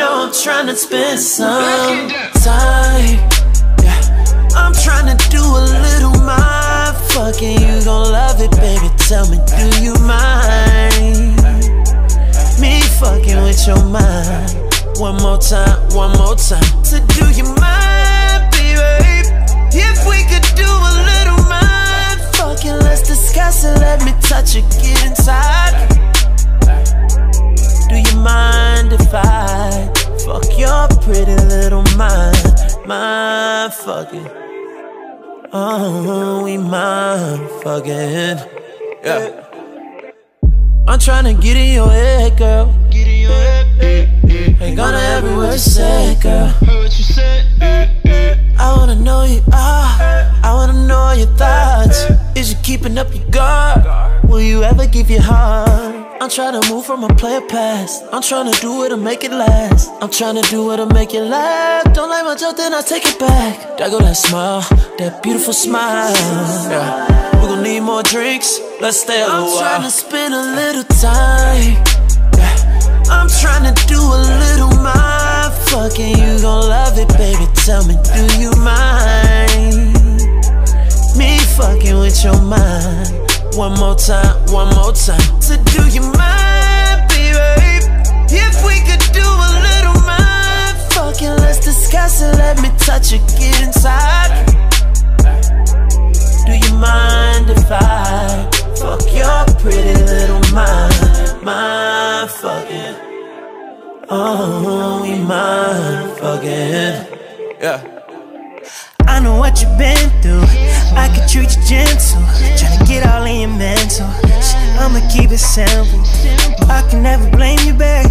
know I'm trying to spend some time. Yeah. I'm trying to do a little mind fucking. You gon' love it, baby. Tell me, do you mind? Me fucking with your mind. One more time, one more time. So do you mind, baby? If we could do a little mind fucking, let's discuss it. Let me touch it, get inside. Mind? Mind fucking. Oh, we mind fucking. Yeah. I'm tryna get in your head, girl. Get in your head. Eh, eh. Ain't gonna every word you say, girl. Heard what you said. Eh, I wanna know you are. I wanna know your thoughts. Is you keeping up your guard? Will you ever give your heart? I'm trying to move from a player past. I'm trying to do it to make it last. I'm trying to do it to make it laugh. Don't like my joke, then I take it back. There go that smile, that beautiful smile. Yeah. We gon' need more drinks. Let's stay a little I'm trying to spend a little time. Yeah. I'm trying to do a little mind fucking. You gon' love it, baby. Tell me, do you mind? Me fucking with your mind. One more time, one more time. So do you mind, baby? If we could do a little mind fucking, let's discuss it. Let me touch it, get inside. Do you mind if I fuck your pretty little mind? Mind fucking. Oh, we mind fucking. Yeah. I know what you've been through. I could treat you gentle. Simple. I can never blame you, babe.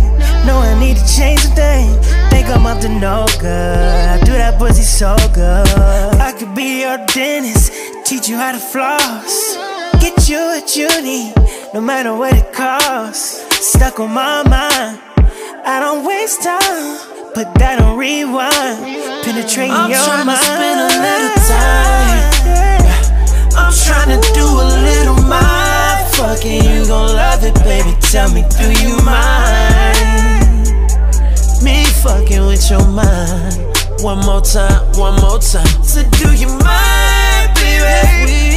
No, I need to change a thing. Think I'm up to no good. I do that pussy so good. I could be your dentist, teach you how to floss. Get you what you need, no matter what it costs. Stuck on my mind. I don't waste time, put that on rewind. Penetrating I'm your mind. Tell me, do you mind? Me fucking with your mind. One more time, one more time. So do you mind, baby?